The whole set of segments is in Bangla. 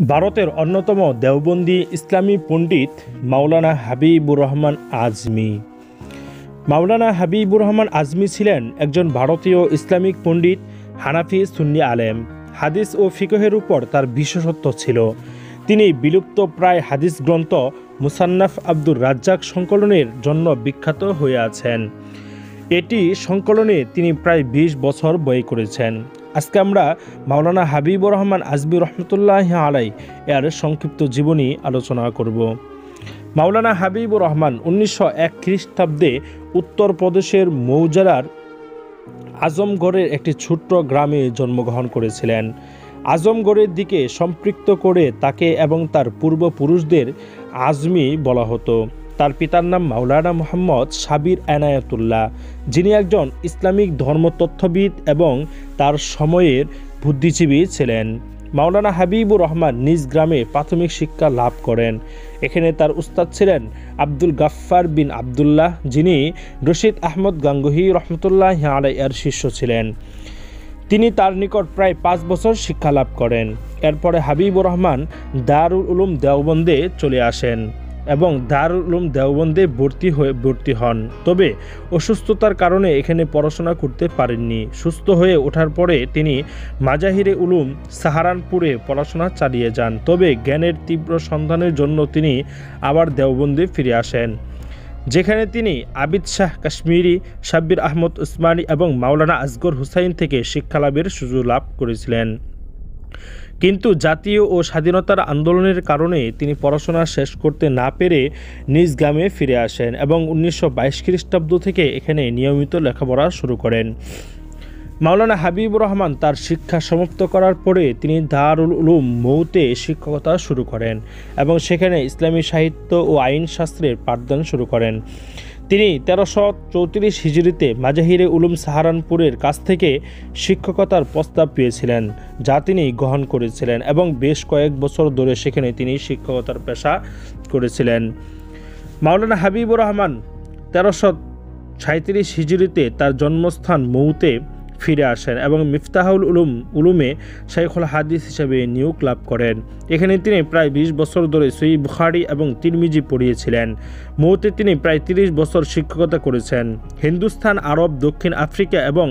ভারতের অন্যতম দেওবন্দি ইসলামী পণ্ডিত মাওলানা হাবিবুর রহমান আজমি। মাওলানা হাবিবুর রহমান আজমি ছিলেন একজন ভারতীয় ইসলামিক পণ্ডিত, হানাফি সুন্নি আলেম। হাদিস ও ফিকহের উপর তার বিশেষত্ব ছিল। তিনি বিলুপ্ত প্রায় হাদিস গ্রন্থ মুসান্নাফ আব্দুর রাজ্জাক সংকলনের জন্য বিখ্যাত হয়ে আছেন। এটি সংকলনে তিনি প্রায় ২০ বছর বই করেছেন। আজকে আমরা মাওলানা হাবিবুর রহমান আজমি রহমতুল্লাহ আলাই এর সংক্ষিপ্ত জীবনী আলোচনা করব। মাওলানা হাবিবুর রহমান উনিশশো এক খ্রিস্টাব্দে উত্তরপ্রদেশের মৌজারার আজমগড়ের একটি ছোট্ট গ্রামে জন্মগ্রহণ করেছিলেন। আজমগড়ের দিকে সম্পৃক্ত করে তাকে এবং তার পূর্বপুরুষদের আজমি বলা হতো। তার পিতার নাম মাওলানা মোহাম্মদ সাবির এনায়তুল্লাহ, যিনি একজন ইসলামিক ধর্মতত্ত্ববিদ এবং তার সময়ের বুদ্ধিজীবী ছিলেন। মাওলানা হাবিবুর রহমান নিজ গ্রামে প্রাথমিক শিক্ষা লাভ করেন। এখানে তার উস্তাদ ছিলেন আব্দুল গাফফার বিন আবদুল্লাহ, যিনি রশিদ আহমদ গাঙ্গুহি রহমতুল্লাহ আলাই এর শিষ্য ছিলেন। তিনি তার নিকট প্রায় পাঁচ বছর শিক্ষা লাভ করেন। এরপরে হাবিবুর রহমান দারুল উলুম দেওবন্দে চলে আসেন। এবং দারুল উলুম দেওবন্দে ভর্তি হয়ে ভর্তি হন। তবে অসুস্থতার কারণে এখানে পড়াশোনা করতে পারেননি। সুস্থ হয়ে ওঠার পরে তিনি মাজাহিরে উলুম সাহারানপুরে পড়াশোনা চালিয়ে যান। তবে জ্ঞানের তীব্র সন্ধানের জন্য তিনি আবার দেওবন্দে ফিরে আসেন। যেখানে তিনি আবিদ শাহ কাশ্মীরি, সাব্বির আহমদ উসমানী এবং মাওলানা আসগর হুসাইন থেকে শিক্ষালাভের সুযোগ লাভ করেছিলেন। কিন্তু জাতীয় ও স্বাধীনতার আন্দোলনের কারণে তিনি পড়াশোনা শেষ করতে না পেরে নিজ গ্রামে ফিরে আসেন এবং উনিশশো বাইশ খ্রিস্টাব্দ থেকে এখানে নিয়মিত লেখাপড়া শুরু করেন। মাওলানা হাবিবুর রহমান তার শিক্ষা সমাপ্ত করার পরে তিনি দারুল উলুম মৌতে শিক্ষকতা শুরু করেন এবং সেখানে ইসলামী সাহিত্য ও আইন শাস্ত্রের পাঠদান শুরু করেন। তিনি তেরোশো চৌত্রিশ হিজড়িতে মাজাহিরে উলুম সাহারানপুরের কাছ থেকে শিক্ষকতার প্রস্তাব পেয়েছিলেন, যা তিনি গ্রহণ করেছিলেন এবং বেশ কয়েক বছর ধরে সেখানে তিনি শিক্ষকতার পেশা করেছিলেন। মাওলানা হাবিবুর রহমান তেরোশো সাঁত্রিশ হিজড়িতে তার জন্মস্থান মৌতে ফিরে আসেন এবং মিফতাহুল উলুম, উলুমে শাইখুল হাদিস হিসেবে নিয়োগ লাভ করেন। এখানে তিনি প্রায় ২০ বছর ধরে সই বুখারি এবং তিরমিজি পড়িয়েছিলেন। মৌতে তিনি প্রায় ৩০ বছর শিক্ষকতা করেছেন। হিন্দুস্তান, আরব, দক্ষিণ আফ্রিকা এবং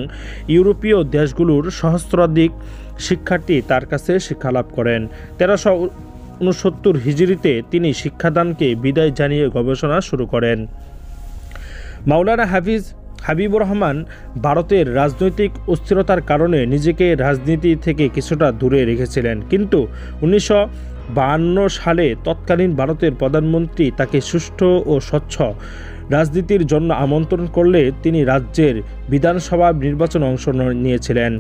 ইউরোপীয় দেশগুলোর সহস্রাধিক শিক্ষার্থী তার কাছে শিক্ষা লাভ করেন। তেরোশো উনসত্তর হিজড়িতে তিনি শিক্ষাদানকে বিদায় জানিয়ে গবেষণা শুরু করেন। মাওলানা হাফিজ হাবিবুর রহমান ভারতের রাজনৈতিক অস্থিরতার কারণে নিজেকে রাজনীতি থেকে কিছুটা দূরে রেখেছিলেন। কিন্তু উনিশশো বাহান্ন সালে তৎকালীন ভারতের প্রধানমন্ত্রী তাকে সুষ্ঠু ও স্বচ্ছ রাজনীতির জন্য আমন্ত্রণ করলে তিনি রাজ্যের বিধানসভা নির্বাচনে অংশ নিয়েছিলেন।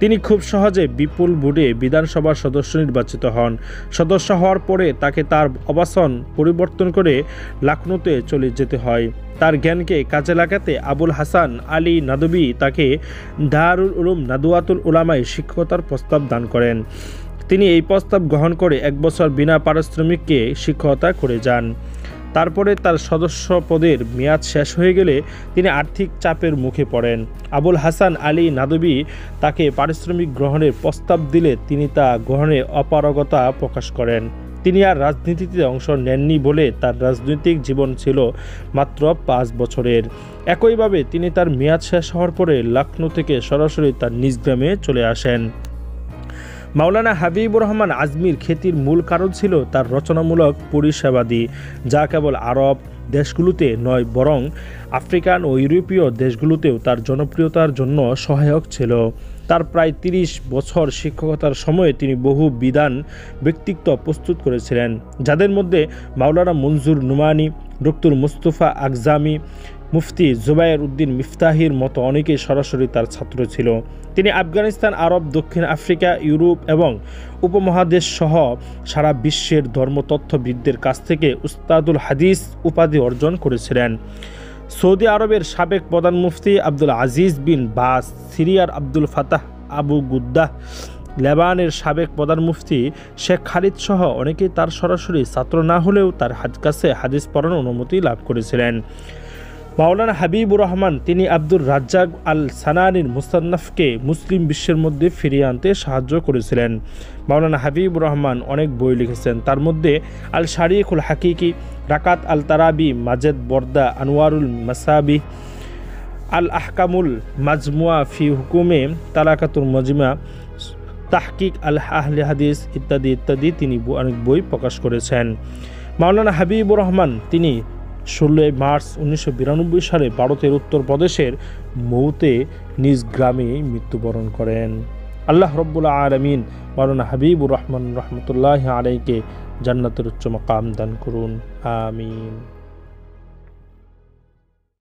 তিনি খুব সহজে বিপুল ভোটে বিধানসভার সদস্য নির্বাচিত হন। সদস্য হওয়ার পরে তাকে তার অবাসন পরিবর্তন করে লখনৌতে চলে যেতে হয়। তার জ্ঞানকে কাজে লাগাতে আবুল হাসান আলী নাদবি তাকে দারুল উলুম নাদুয়াতুল উলামায় শিক্ষকতার প্রস্তাব দান করেন। তিনি এই প্রস্তাব গ্রহণ করে এক বছর বিনা পারিশ্রমিককে শিক্ষকতা করে যান। তারপরে তার সদস্য পদের মেয়াদ শেষ হয়ে গেলে তিনি আর্থিক চাপের মুখে পড়েন। আবুল হাসান আলী নাদবি তাকে পারিশ্রমিক গ্রহণের প্রস্তাব দিলে তিনি তা গ্রহণে অপারগতা প্রকাশ করেন। তিনি আর রাজনীতিতে অংশ নেননি বলে তার রাজনৈতিক জীবন ছিল মাত্র পাঁচ বছরের। একইভাবে তিনি তার মেয়াদ শেষ হওয়ার পরে লখনৌ থেকে সরাসরি তার নিজ গ্রামে চলে আসেন। মাওলানা হাবিবুর রহমান আজমির খ্যাতির মূল কারণ ছিল তার রচনামূলক পরিষেবাদি, যা কেবল আরব দেশগুলোতে নয়, বরং আফ্রিকান ও ইউরোপীয় দেশগুলোতেও তার জনপ্রিয়তার জন্য সহায়ক ছিল। তার প্রায় তিরিশ বছর শিক্ষকতার সময়ে তিনি বহু বিধান ব্যক্তিত্ব প্রস্তুত করেছিলেন, যাদের মধ্যে মাওলানা মঞ্জুর নুমানি, ডক্টর মুস্তফা আকজামি মুফতি জুবায়ের উদ্দিন মিফতাহির মতো অনেকেই সরাসরি তার ছাত্র ছিল। তিনি আফগানিস্তান, আরব, দক্ষিণ আফ্রিকা, ইউরোপ এবং উপমহাদেশ সহ সারা বিশ্বের ধর্মতত্ত্ববিদদের কাছ থেকে উস্তাদুল হাদিস উপাধি অর্জন করেছিলেন। সৌদি আরবের সাবেক প্রধান মুফতি আব্দুল আজিজ বিন বাস, সিরিয়ার আব্দুল ফাতাহ আবু গুদ্দাহ লেবানের সাবেক প্রধান মুফতি শেখ খালিদ সহ অনেকেই তার সরাসরি ছাত্র না হলেও তার কাছে হাদিস পড়ানোর অনুমতি লাভ করেছিলেন। মাওলানা হাবিবুর রহমান, তিনি আব্দুর রাজ্জাক আল সানানির মুস্তান্নাফকে মুসলিম বিশ্বের মধ্যে ফিরিয়ে আনতে সাহায্য করেছিলেন। মাওলানা হাবিবুর রহমান অনেক বই লিখেছেন। তার মধ্যে আল শারিকুল হাকিকি, রাকাত আল তারাবি মাজেদ বর্দা, আনোয়ারুল মাসাবি আল আহকামুল মাজমুয়া ফি হুকুমে, তালাকাতুল মজমা তাহকিক আল আহলে হাদিস ইত্যাদি ইত্যাদি তিনি অনেক বই প্রকাশ করেছেন। মাওলানা হাবিবুর রহমান, তিনি ষোলোই মার্চ উনিশশো বিরানব্বই সালে ভারতের উত্তরপ্রদেশের মৌতে নিজ গ্রামে মৃত্যুবরণ করেন। আল্লাহ রব্বুল আলমিন মারুন হাবিবুর রহমান রহমতুল্লাহ আলাইকে জান্নাতের উচ্চ মকাম দান করুন। আমিন।